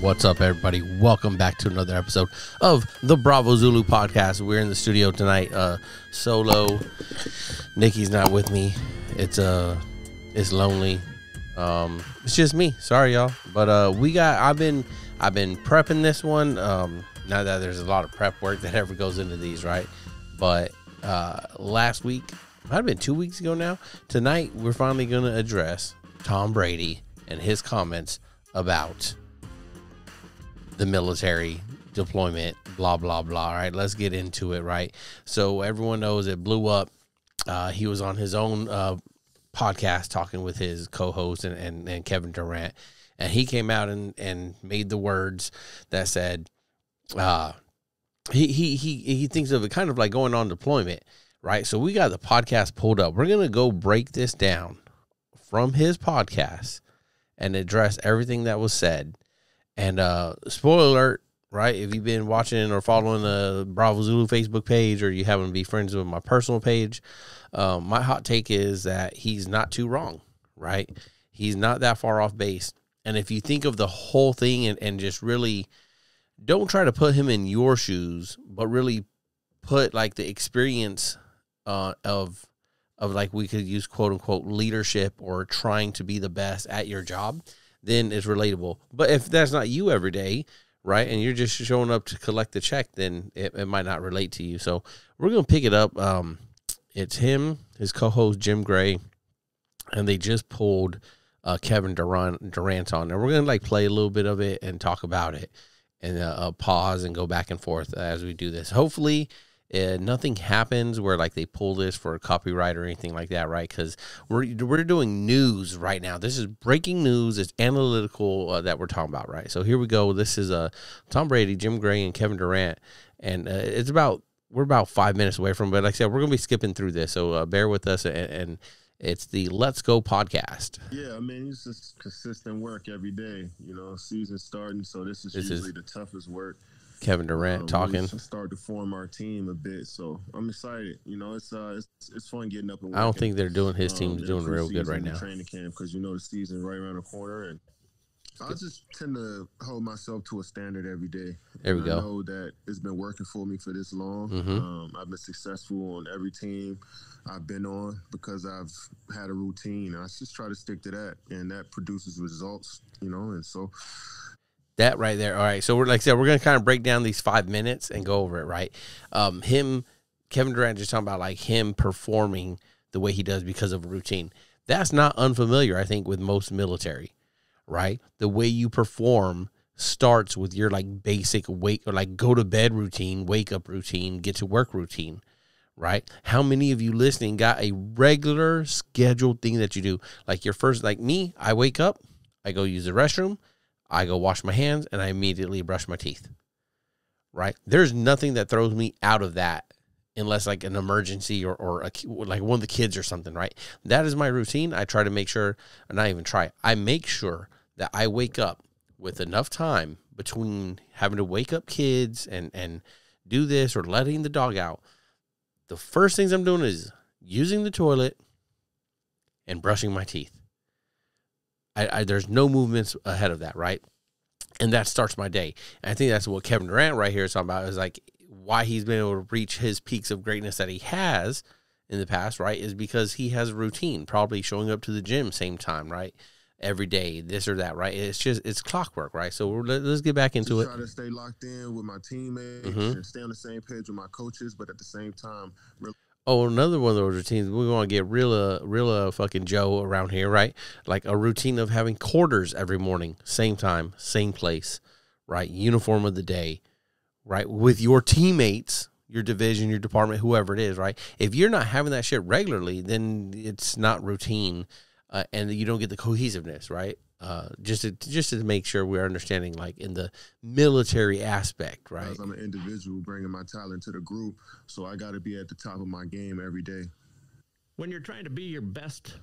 What's up, everybody? Welcome back to another episode of the Bravo Zulu podcast. We're in the studio tonight, uh, solo. Nikki's not with me. It's uh, it's lonely. Um, it's just me. Sorry, y'all. But uh, we got. I've been I've been prepping this one. Um, now that there's a lot of prep work that ever goes into these, right? But uh, last week, might have been two weeks ago now. Tonight, we're finally going to address Tom Brady and his comments about the military deployment, blah, blah, blah. All right, let's get into it, right? So, everyone knows it blew up. Uh, he was on his own uh, podcast talking with his co host and, and, and Kevin Durant. And he came out and, and made the words that said, uh, he, he, he, he thinks of it kind of like going on deployment, right? So, we got the podcast pulled up. We're going to go break this down from his podcast and address everything that was said. And uh spoiler alert, right? If you've been watching or following the Bravo Zulu Facebook page or you happen to be friends with my personal page, um, my hot take is that he's not too wrong, right? He's not that far off base. And if you think of the whole thing and, and just really don't try to put him in your shoes, but really put like the experience uh, of of like we could use quote unquote leadership or trying to be the best at your job, then it's relatable. But if that's not you every day, right, and you're just showing up to collect the check, then it, it might not relate to you. So we're gonna pick it up. Um, it's him, his co-host Jim Gray, and they just pulled uh, Kevin Durant Durant on, and we're gonna like play a little bit of it and talk about it, and uh, uh, pause and go back and forth as we do this. Hopefully uh, nothing happens where like they pull this for a copyright or anything like that, right? Because we're we're doing news right now. This is breaking news. It's analytical uh, that we're talking about, right? So here we go. This is uh Tom Brady, Jim Gray, and Kevin Durant, and uh, it's about we're about five minutes away from. But like I said, we're gonna be skipping through this, so uh, bear with us and. and it's the Let's Go podcast. Yeah, I mean, it's just consistent work every day. You know, season starting, so this is This is- usually the toughest work. Kevin Durant Um, talking. start to form our team a bit, so I'm excited. You know, it's uh, it's, it's fun getting up and. I don't think they're doing his um, team's in doing real good right now. Training camp because you know the season right around the corner, and I just tend to hold myself to a standard every day. There we And I go. know that it's been working for me for this long. Mhm. Um, I've been successful on every team I've been on because I've had a routine. I just try to stick to that, and that produces results. You know, and so That right there. All right. So we're like I said, we're gonna kind of break down these five minutes and go over it, right? Um, him, Kevin Durant, just talking about like him performing the way he does because of routine. That's not unfamiliar, I think, with most military, right? The way you perform starts with your like basic wake or like go to bed routine, wake up routine, get to work routine, right? How many of you listening got a regular scheduled thing that you do? Like your first, like me, I wake up, I go use the restroom, I go wash my hands, and I immediately brush my teeth. Right? There's nothing that throws me out of that unless like an emergency or, or a, like one of the kids or something, right? That is my routine. I try to make sure, and not even try, I make sure that I wake up with enough time between having to wake up kids and, and do this or letting the dog out. The first things I'm doing is using the toilet and brushing my teeth. I, I there's no movements ahead of that, right? And that starts my day. And I think that's what Kevin Durant right here is talking about is like why he's been able to reach his peaks of greatness that he has in the past, right? Is because he has a routine, probably showing up to the gym same time, right? Every day, this or that, right? It's just it's clockwork, right? So we're, let, us get back into just it. try to stay locked in with my teammates Mhm. and stay on the same page with my coaches, but at the same time, really Oh, another one of those routines. We want to get real, uh, real uh, fucking Joe around here, right? Like a routine of having quarters every morning, same time, same place, right? Uniform of the day, right? With your teammates, your division, your department, whoever it is, right? If you're not having that shit regularly, then it's not routine, uh, and you don't get the cohesiveness, right? Uh, just to just to make sure we're understanding, like in the military aspect, right? because I'm an individual bringing my talent to the group, so I got to be at the top of my game every day. when you're trying to be your best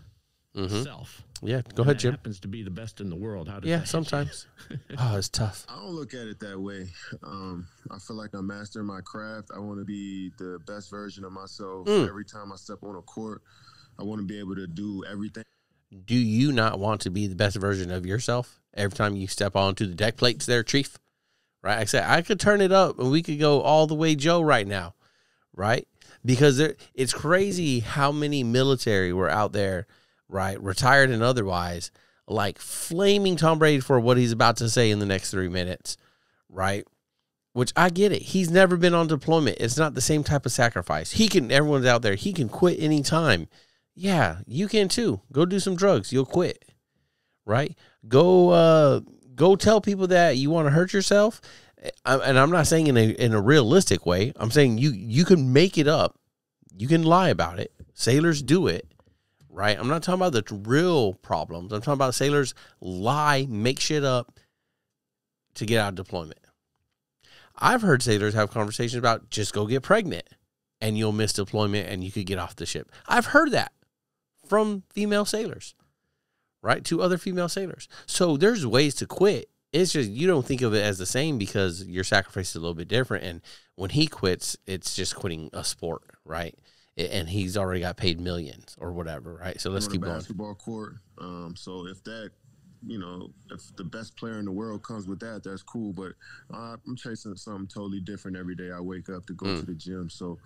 Mhm. self. Yeah, go ahead, Jim. Happens to be the best in the world. How does Yeah, that sometimes. oh, it's tough. I don't look at it that way. Um, I feel like I'm mastering my craft. I want to be the best version of myself Mm. every time I step on a court. I want to be able to do everything. Do you not want to be the best version of yourself every time you step onto the deck plates there, Chief? Right? I said I could turn it up and we could go all the way Joe right now, right? Because there, it's crazy how many military were out there, right, retired and otherwise, like flaming Tom Brady for what he's about to say in the next three minutes, right? Which I get it. He's never been on deployment. It's not the same type of sacrifice. He can. Everyone's out there. He can quit anytime. Yeah, you can too. Go do some drugs. You'll quit. Right? Go uh go tell people that you want to hurt yourself. And I'm not saying in a in a realistic way. I'm saying you you can make it up. You can lie about it. Sailors do it. Right? I'm not talking about the real problems. I'm talking about sailors lie, make shit up to get out of deployment. I've heard sailors have conversations about just go get pregnant and you'll miss deployment and you could get off the ship. I've heard that from female sailors, right? To other female sailors. So there's ways to quit. It's just you don't think of it as the same because your sacrifice is a little bit different. And when he quits, it's just quitting a sport, right? And he's already got paid millions or whatever, right? So let's keep going. Basketball court. Um, so if that, you know, if the best player in the world comes with that, that's cool. But uh, I'm chasing something totally different every day. I wake up to go mm. to the gym. So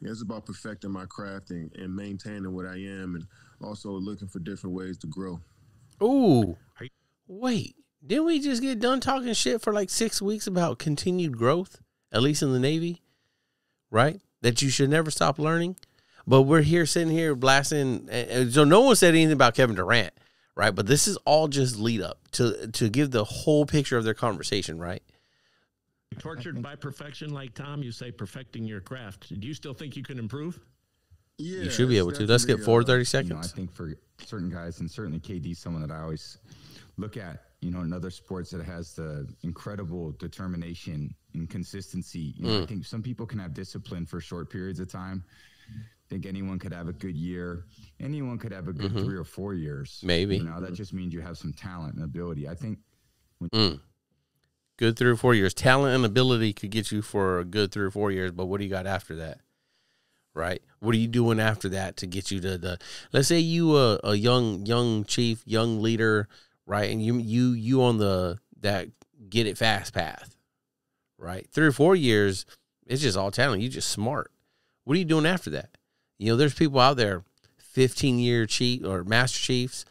yeah, it's about perfecting my craft and, and maintaining what I am and also looking for different ways to grow. Ooh, wait, didn't we just get done talking shit for like six weeks about continued growth, at least in the Navy, right? That you should never stop learning. But we're here sitting here blasting. So no one said anything about Kevin Durant, right? But this is all just lead up to to give the whole picture of their conversation, right? Tortured by perfection, like Tom, you say perfecting your craft. Do you still think you can improve? Yeah, you should be able to. Let's get forward thirty seconds. You know, I think for certain guys, and certainly KD, someone that I always look at. You know, in other sports that has the incredible determination and consistency. You know, mm. I think some people can have discipline for short periods of time. I think anyone could have a good year. Anyone could have a good mm-hmm. three or four years. Maybe. You know, that just means you have some talent and ability. I think. Mm. Good three or four years. Talent and ability could get you for a good three or four years, but what do you got after that? Right? What are you doing after that to get you to the? Let's say you a, a young young chief, young leader, right? And you you you on the that get it fast path, right? Three or four years, it's just all talent. You just smart. What are you doing after that? You know, there's people out there, 15 year chief or master chiefs.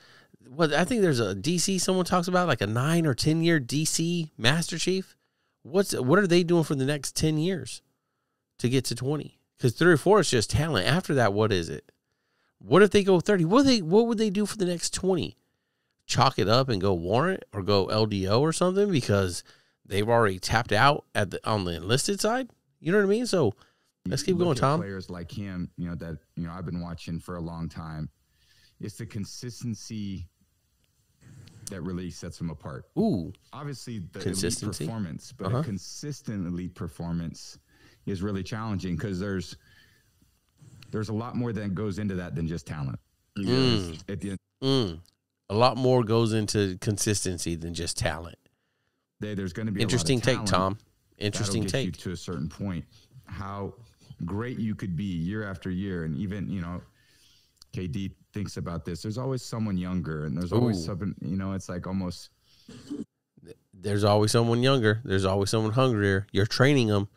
What I think there's a DC someone talks about like a nine or 10 year DC master chief. What's what are they doing for the next 10 years to get to 20? Because three or four is just talent. After that, what is it? What if they go 30? What they what would they do for the next 20? Chalk it up and go warrant or go LDO or something because they've already tapped out at the on the enlisted side? You know what I mean? So let's keep going, Tom. Players like him, you know, that you know I've been watching for a long time. It's the consistency that really sets them apart. Ooh. Obviously the consistency performance, but uh-huh. a consistent elite performance is really challenging because there's there's a lot more that goes into that than just talent. Mm. At the end, mm. a lot more goes into consistency than just talent. They, there's going to be interesting take, Tom. Interesting take. to a certain point, how great you could be year after year, and even you know, KD thinks about this. There's always someone younger, and there's always Ooh. something. You know, it's like almost. There's always someone younger. There's always someone hungrier. You're training them.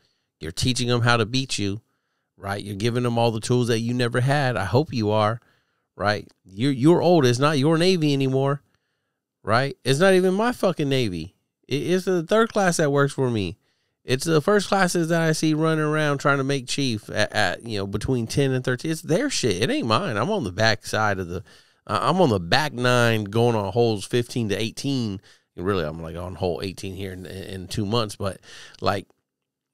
You're teaching them how to beat you, right? You're giving them all the tools that you never had. I hope you are, right? You're you're old. It's not your Navy anymore, right? It's not even my fucking Navy. It's the third class that works for me. It's the first classes that I see running around trying to make chief at, at you know between ten and thirteen. It's their shit. It ain't mine. I'm on the back side of the. Uh, I'm on the back nine, going on holes fifteen to eighteen. Really, I'm like on hole eighteen here in, in two months, but like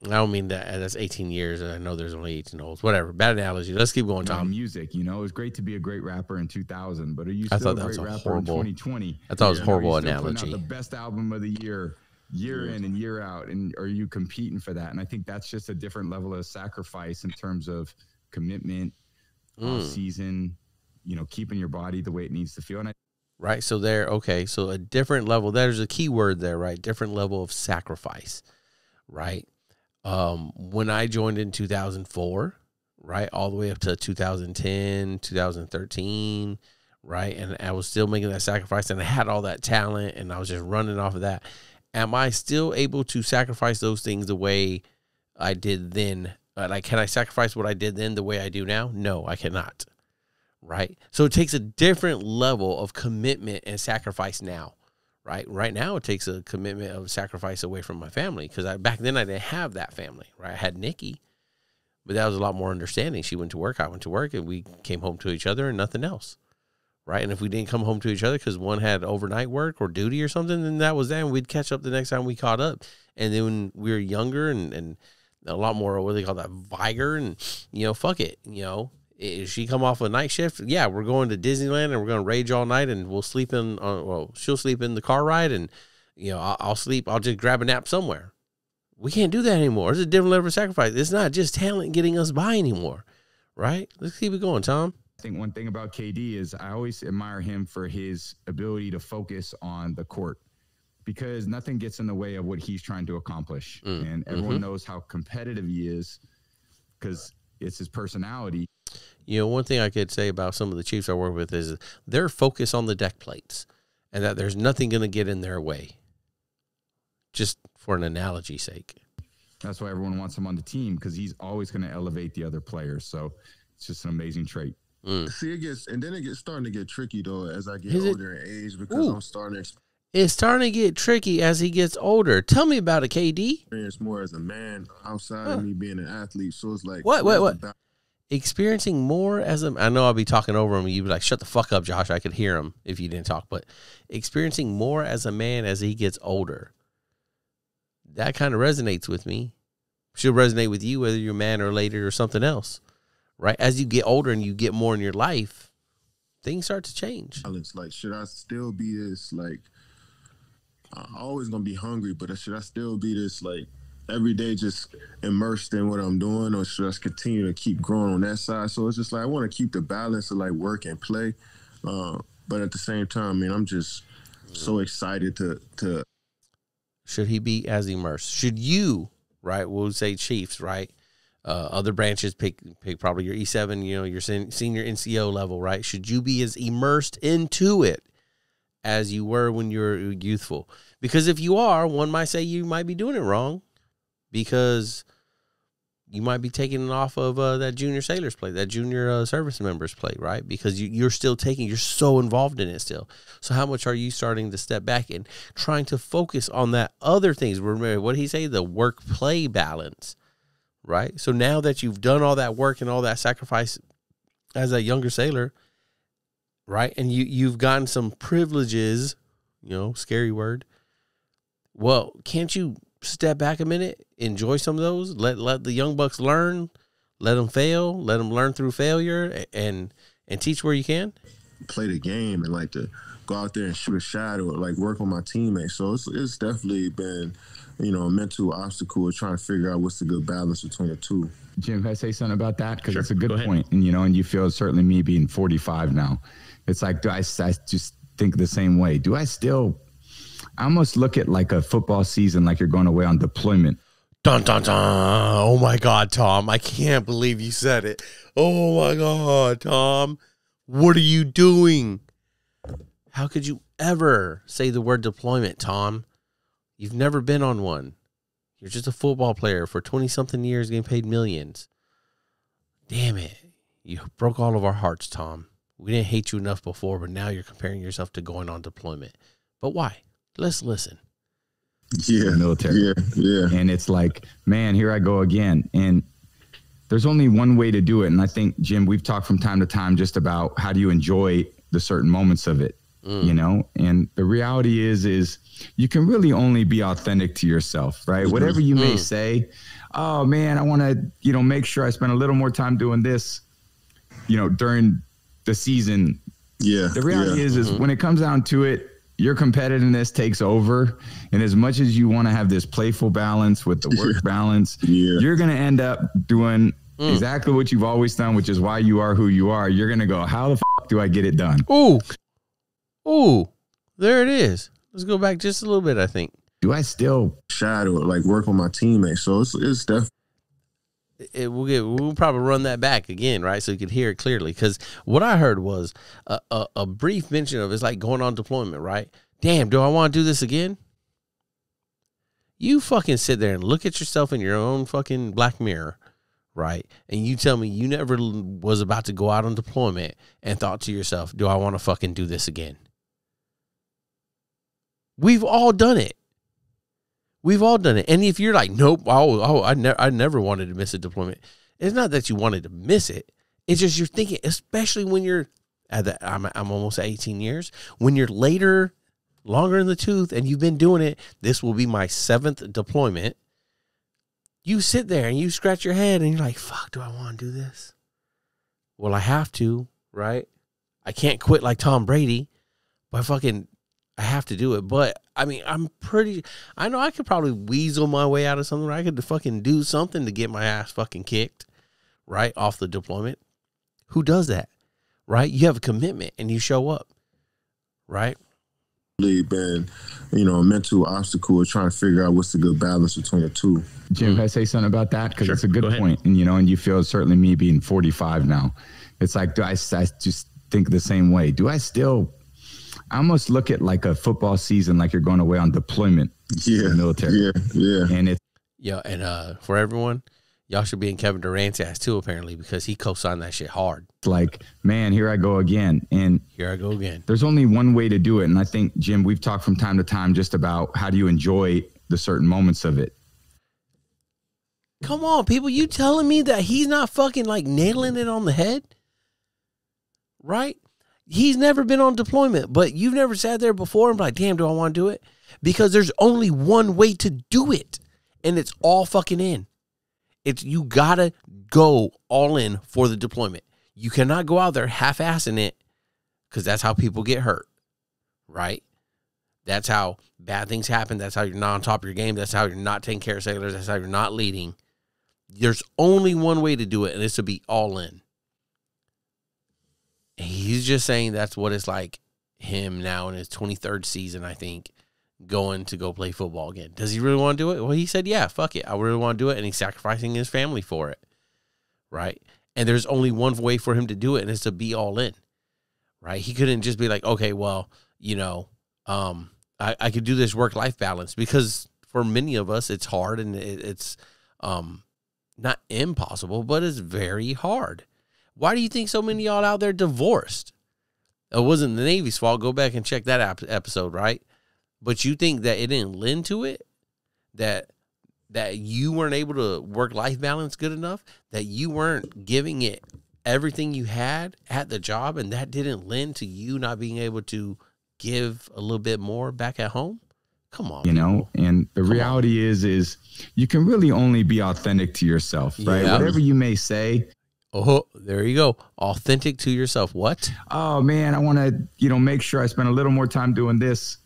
I don't mean that that's 18 years. I know there's only 18 holes. Whatever. Bad analogy. Let's keep going, Tom. music, you know, it was great to be a great rapper in 2000, but are you still I thought a great rapper horrible, in 2020? I thought it was a horrible analogy. the best album of the year, year in and year out, and are you competing for that? And I think that's just a different level of sacrifice in terms of commitment, mm. season, you know, keeping your body the way it needs to feel. And I, right. So there, okay. So a different level. There's a key word there, right? Different level of sacrifice, right? Um, when I joined in 2004, right, all the way up to 2010, 2013, right? And I was still making that sacrifice and I had all that talent and I was just running off of that. Am I still able to sacrifice those things the way I did then? Uh, like, can I sacrifice what I did then the way I do now? No, I cannot. Right. So it takes a different level of commitment and sacrifice now. Right. Right now, it takes a commitment of sacrifice away from my family because I back then I didn't have that family. Right. I had Nikki, but that was a lot more understanding. She went to work, I went to work, and we came home to each other and nothing else. Right. And if we didn't come home to each other because one had overnight work or duty or something, then that was that. We'd catch up the next time we caught up. And then when we were younger and, and a lot more, what do they call that, vigor, and, you know, fuck it. You know, if she come off a night shift, yeah, we're going to Disneyland and we're going to rage all night and we'll sleep in, uh, well, she'll sleep in the car ride and, you know, I'll, I'll sleep, I'll just grab a nap somewhere. We can't do that anymore. It's a different level of sacrifice. It's not just talent getting us by anymore, right? Let's keep it going, Tom. I think one thing about KD is I always admire him for his ability to focus on the court because nothing gets in the way of what he's trying to accomplish. Mm. And everyone Mhm. knows how competitive he is because it's his personality. You know, one thing I could say about some of the Chiefs I work with is their focus on the deck plates and that there's nothing going to get in their way. Just for an analogy sake. That's why everyone wants him on the team because he's always going to elevate the other players. So it's just an amazing trait. Mm. See, it gets and then it gets starting to get tricky though as I get Is it? older in age because Ooh. I'm starting to It's starting to get tricky as he gets older. Tell me about it, KD. experience more as a man outside Huh. of me being an athlete. So it's like What, what, where's what? Experiencing more as a, I know I'll be talking over him. You'd be like, shut the fuck up, Josh. I could hear him if you didn't talk. But experiencing more as a man as he gets older, that kind of resonates with me. Should resonate with you, whether you're a man or lady or something else, right? As you get older and you get more in your life, things start to change. balance? Like, should I still be this like? I'm always gonna be hungry, but should I still be this like every day just immersed in what I'm doing, or should I just continue to keep growing on that side? So it's just like I want to keep the balance of like work and play, uh, but at the same time, I mean, I'm just so excited to to Should he be as immersed? Should you, right? We'll say Chiefs, right? Uh, other branches pick pick probably your E seven, you know, your sen- senior NCO level, right? Should you be as immersed into it as you were when you were youthful? Because if you are, one might say you might be doing it wrong, because you might be taking it off of uh, that junior sailors plate, that junior uh, service members plate, right? Because you, you're still taking, you're so involved in it still. So how much are you starting to step back and trying to focus on that other things? Remember what he say? The work play balance, right? So now that you've done all that work and all that sacrifice as a younger sailor, right? And you you've gotten some privileges, you know, scary word. Well, can't you step back a minute, enjoy some of those, let let the young bucks learn, let them fail, let them learn through failure, and and teach where you can. play the game and like to go out there and shoot a shot or like work on my teammates. So it's it's definitely been, you know, a mental obstacle of trying to figure out what's the good balance between the two. Jim, can I say something about that? Because Sure. it's a good ahead. point. And, you know, and you feel certainly me being 45 now. It's like, do I, I just think the same way? Do I still, I almost look at like a football season like you're going away on deployment. Dun dun dun! Oh my God, Tom! I can't believe you said it. Oh my God, Tom! What are you doing? How could you ever say the word deployment, Tom? You've never been on one. You're just a football player for twenty something years, getting paid millions. Damn it! You broke all of our hearts, Tom. We didn't hate you enough before, but now you're comparing yourself to going on deployment. But why? Let's listen. Yeah, military. yeah, yeah. and it's like, man, here I go again. And there's only one way to do it. And I think, Jim, we've talked from time to time just about how do you enjoy the certain moments of it, you know? And the reality is, is you can really only be authentic to yourself, right? Whatever you may Mm. say, oh man, I want to, you know, make sure I spend a little more time doing this, you know, during the season Yeah. the reality yeah. is, is when it comes down to it, your competitiveness takes over, and as much as you want to have this playful balance with the work balance, Yeah. you're going to end up doing mm. exactly what you've always done, which is why you are who you are. You're going to go, how the f- do I get it done? Ooh, ooh, there it is. Let's go back just a little bit. I think. Do I still? shot or like work on my teammates. So it's it's definitely it, we'll get we'll probably run that back again, right? So you could hear it clearly. Because what I heard was a, a, a brief mention of it's like going on deployment, right? Damn, do I want to do this again? You fucking sit there and look at yourself in your own fucking black mirror, right? And you tell me you never was about to go out on deployment and thought to yourself, do I want to fucking do this again? We've all done it. We've all done it. And if you're like, nope, oh, oh I, never, I never wanted to miss a deployment. It's not that you wanted to miss it. It's just you're thinking, especially when you're at the, I'm, I'm almost 18 years, when you're later, longer in the tooth, and you've been doing it. This will be my seventh deployment. You sit there and you scratch your head and you're like, fuck, do I want to do this? Well, I have to, right? I can't quit like Tom Brady, but fucking I have to do it. But I mean, I'm pretty. I know I could probably weasel my way out of something. I could fucking do something to get my ass fucking kicked, right off the deployment. Who does that, right? You have a commitment and you show up, right? Been, you know, a mental obstacle of trying to figure out what's the good balance between the two. Jim, mm. can I say something about that? Because sure. it's a good point. And you know, and you feel certainly me being 45 now. It's like, do I, I just think the same way? Do I still I almost look at like a football season like you're going away on deployment. Yeah. military. Yeah. Yeah. And it's yeah, and uh for everyone, y'all should be in Kevin Durant's ass too, apparently, because he co-signed that shit hard. Like, man, here I go again. And here I go again. There's only one way to do it. And I think, Jim, we've talked from time to time just about how do you enjoy the certain moments of it. Come on, people. You telling me that he's not fucking like nailing it on the head? Right? He's never been on deployment, but you've never sat there before and be like, damn, do I want to do it? Because there's only one way to do it, and it's all fucking in. It's you gotta go all in for the deployment. You cannot go out there half assing it because that's how people get hurt, right? That's how bad things happen. That's how you're not on top of your game. That's how you're not taking care of sailors. That's how you're not leading. There's only one way to do it, and it's to be all in. He's just saying that's what it's like him now in his 23rd season, I think, going to go play football again. Does he really want to do it? Well, he said, yeah, fuck it. I really want to do it. And he's sacrificing his family for it. Right. And there's only one way for him to do it, and it's to be all in. Right. He couldn't just be like, okay, well, you know, um, I, I could do this work life balance because for many of us, it's hard and it, it's um, not impossible, but it's very hard. Why do you think so many y'all out there divorced? It wasn't the Navy's fault. Go back and check that episode, right? But you think that it didn't lend to it? That that you weren't able to work life balance good enough? That you weren't giving it everything you had at the job and that didn't lend to you not being able to give a little bit more back at home? Come on. You people. know, and the Come reality on. is is you can really only be authentic to yourself, right? Yeah. Whatever you may say, Oh, there you go. Authentic to yourself. What? Oh man, I want to, you know, make sure I spend a little more time doing this,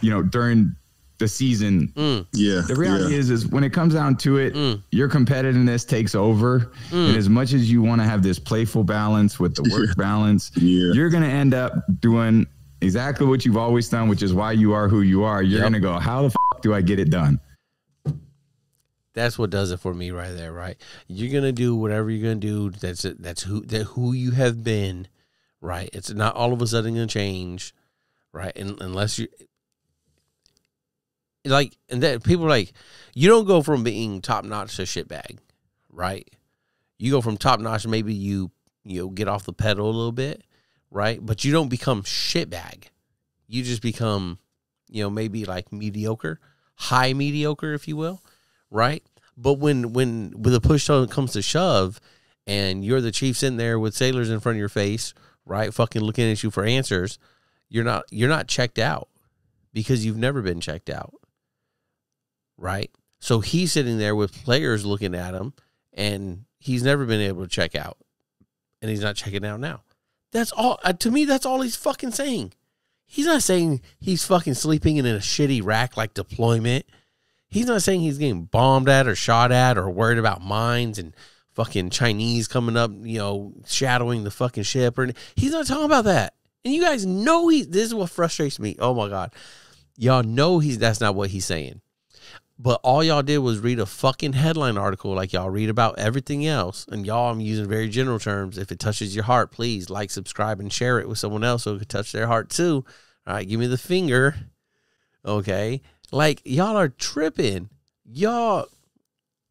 you know, during the season. Mm. Yeah. The reality yeah. is, is when it comes down to it, mm. your competitiveness takes over. Mm. And as much as you want to have this playful balance with the work yeah. balance, yeah. you're going to end up doing exactly what you've always done, which is why you are who you are. You're yep. going to go, how the f- do I get it done? That's what does it for me right there, right? You're gonna do whatever you're gonna do. That's it. That's who that who you have been, right? It's not all of a sudden gonna change, right? And unless you like, and that people like, you don't go from being top notch to shitbag, right? You go from top notch. Maybe you you know, get off the pedal a little bit, right? But you don't become shitbag. You just become, you know, maybe like mediocre, high mediocre, if you will right? But when when when the push comes to shove, and you're the chief sitting there with sailors in front of your face, right, fucking looking at you for answers, you're not you're not checked out because you've never been checked out, right? So he's sitting there with players looking at him, and he's never been able to check out, and he's not checking out now. That's all. Uh, to me, that's all he's fucking saying. He's not saying he's fucking sleeping in a shitty rack like deployment He's not saying he's getting bombed at or shot at or worried about mines and fucking Chinese coming up, you know, shadowing the fucking ship. Or he's not talking about that. And you guys know he. This is what frustrates me. Oh my god, y'all know he's. That's not what he's saying. But all y'all did was read a fucking headline article like y'all read about everything else. And y'all, I'm using very general terms. If it touches your heart, please like, subscribe, and share it with someone else so it could touch their heart too. All right, give me the finger. Okay. Like y'all are tripping. Y'all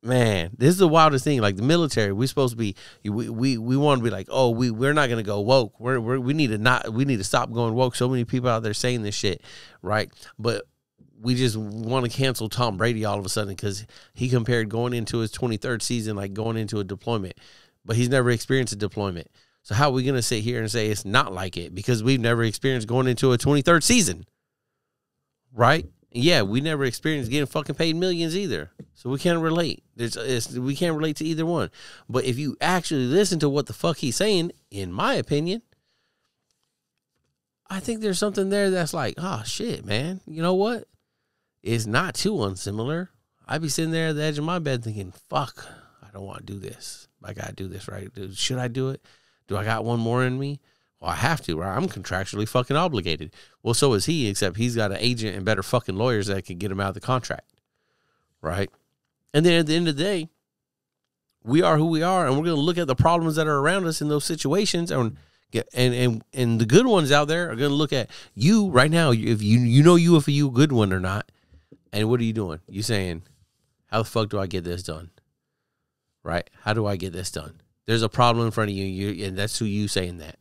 man, this is the wildest thing. Like the military, we're supposed to be we we, we want to be like, oh, we we're not gonna go woke. We're, we're we need to not we need to stop going woke. So many people out there saying this shit, right? But we just want to cancel Tom Brady all of a sudden because he compared going into his 23rd season like going into a deployment, but he's never experienced a deployment. So how are we going to sit here and say it's not like it because we've never experienced going into a 23rd season, right? Yeah, we never experienced getting fucking paid millions either, so we can't relate. There's we can't relate to either one. But if you actually listen to what the fuck he's saying, in my opinion, I think there's something there that's like, oh shit, man. You know what? It's not too unsimilar. I'd be sitting there at the edge of my bed thinking, fuck, I don't want to do this. I got to do this, right? Should I do it? Do I got one more in me? Well, I have to, right? I'm contractually fucking obligated. Well, so is he, except he's got an agent and better fucking lawyers that can get him out of the contract, right? And then at the end of the day, we are who we are, and we're going to look at the problems that are around us in those situations, and and and and the good ones out there are going to look at you right now. If you you know you if you a good one or not, and what are you doing? You saying, how the fuck do I get this done? Right? How do I get this done? There's a problem in front of you, you and that's who you saying that.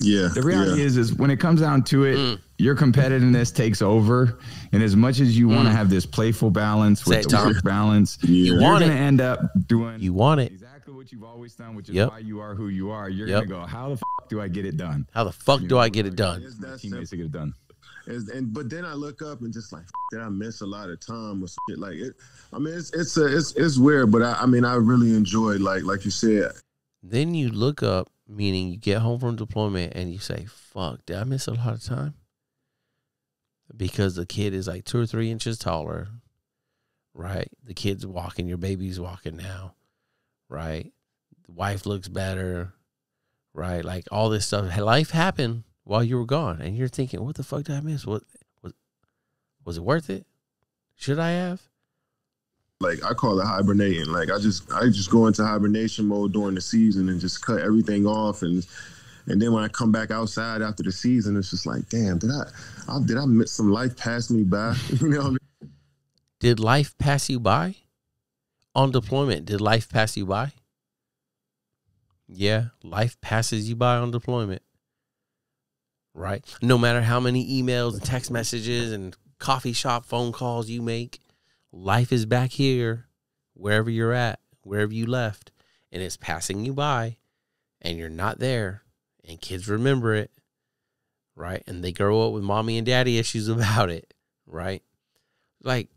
Yeah. The reality yeah. is, is when it comes down to it, mm. your competitiveness takes over, and as much as you mm. want to have this playful balance with the work balance, you are want going to end up doing you want it exactly what you've always done, which is yep. why you are who you are. You're yep. going to go, how the fuck do I get it done? How the fuck you do know, I get it done? Teammates to get it done and but then I look up and just like did I miss a lot of time or shit like it. I mean, it's it's a, it's it's weird, but I, I mean, I really enjoy like like you said. Then you look up, meaning you get home from deployment and you say, "Fuck, did I miss a lot of time?" Because the kid is like two or three inches taller, right? The kid's walking, your baby's walking now, right? The wife looks better, right? Like all this stuff. Life happened while you were gone, and you're thinking, "What the fuck did I miss? What was was it worth it? Should I have?" Like I call it hibernating. Like I just I just go into hibernation mode during the season and just cut everything off and and then when I come back outside after the season, it's just like, damn, did I, I did I miss some life pass me by? you know I mean? Did life pass you by? On deployment, did life pass you by? Yeah, life passes you by on deployment right? No matter how many emails and text messages and coffee shop phone calls you make, life is back here, wherever you're at, wherever you left, and it's passing you by, and you're not there, and kids remember it, right? And they grow up with mommy and daddy issues about it, right? Like,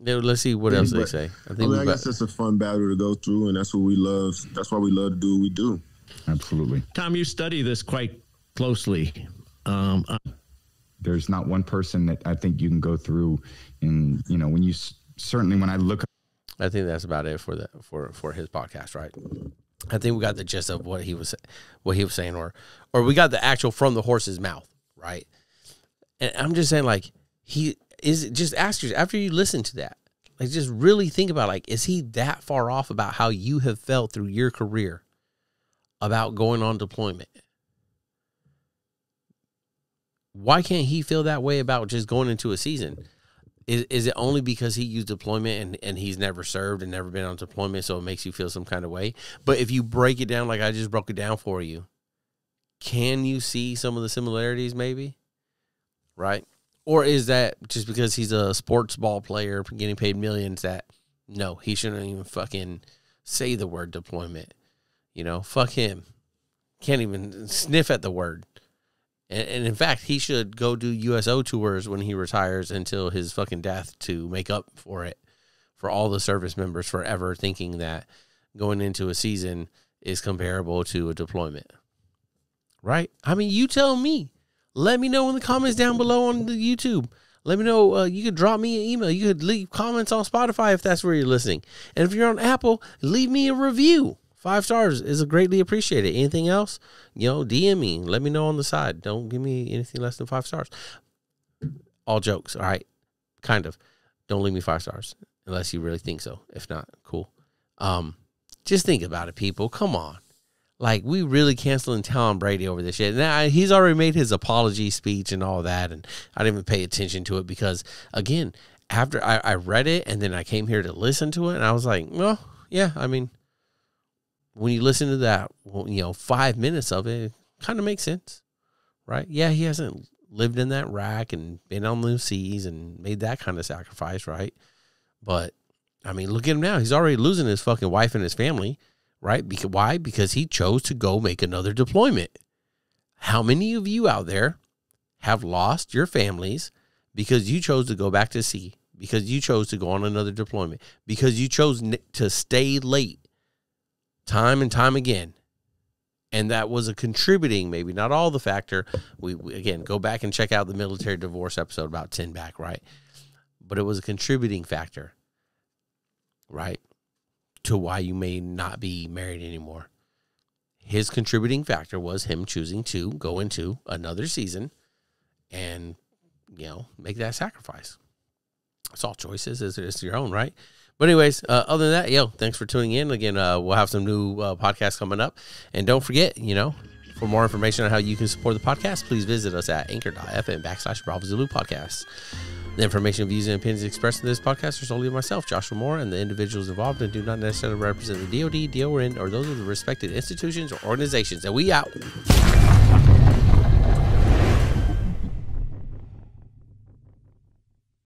let's see what else but, they say. I think I, mean, I guess it's a fun battle to go through, and that's what we love. That's why we love to do what we do. Absolutely, Tom. You study this quite closely. Um, uh, There's not one person that I think you can go through, and you know when you certainly when I look. I think that's about it for the for for his podcast, right? I think we got the gist of what he was what he was saying, or or we got the actual from the horse's mouth, right? And I'm just saying, like he is. Just ask yourself after you listen to that, like just really think about like is he that far off about how you have felt through your career about going on deployment? why can't he feel that way about just going into a season? Is, is it only because he used deployment and, and he's never served and never been on deployment, so it makes you feel some kind of way? But if you break it down like I just broke it down for you, can you see some of the similarities maybe? Right? Or is that just because he's a sports ball player getting paid millions that no, he shouldn't even fucking say the word deployment? You know, fuck him. Can't even sniff at the word. And, and in fact, he should go do USO tours when he retires until his fucking death to make up for it for all the service members forever thinking that going into a season is comparable to a deployment. Right? I mean, you tell me. Let me know in the comments down below on the YouTube. Let me know. Uh, you could drop me an email. You could leave comments on Spotify if that's where you're listening. And if you're on Apple, leave me a review. Five stars is greatly appreciated. Anything else, you know, DM me. Let me know on the side. Don't give me anything less than five stars. All jokes. All right. kind of. Don't leave me five stars unless you really think so. If not, cool. Um, just think about it, people. Come on. Like we really canceling Tom Brady over this shit. Now he's already made his apology speech and all that, and I didn't even pay attention to it because again, after I, I read it and then I came here to listen to it, and I was like, well, yeah, I mean, when you listen to that, you know, five minutes of it, it kind of makes sense, right? Yeah, he hasn't lived in that rack and been on the seas and made that kind of sacrifice, right? But I mean, look at him now. He's already losing his fucking wife and his family, right? Because why? Because he chose to go make another deployment. How many of you out there have lost your families because you chose to go back to sea? Because you chose to go on another deployment? Because you chose to stay late time and time again. And that was a contributing maybe not all the factor. We, we, again go back and check out the military divorce episode about 10 back right? But it was a contributing factor right to why you may not be married anymore. His contributing factor was him choosing to go into another season and you know make that sacrifice. It's all choices it's, it's your own right but anyways, uh, other than that, yo, thanks for tuning in. Again, uh, we'll have some new uh, podcasts coming up, and don't forget, you know, for more information on how you can support the podcast, please visit us at anchor.fm backslash Bravo Zulu podcast. The information, views, and opinions expressed in this podcast are solely of myself, Joshua Moore, and the individuals involved and do not necessarily represent the DoD, DON, or those of the respected institutions or organizations. And we out.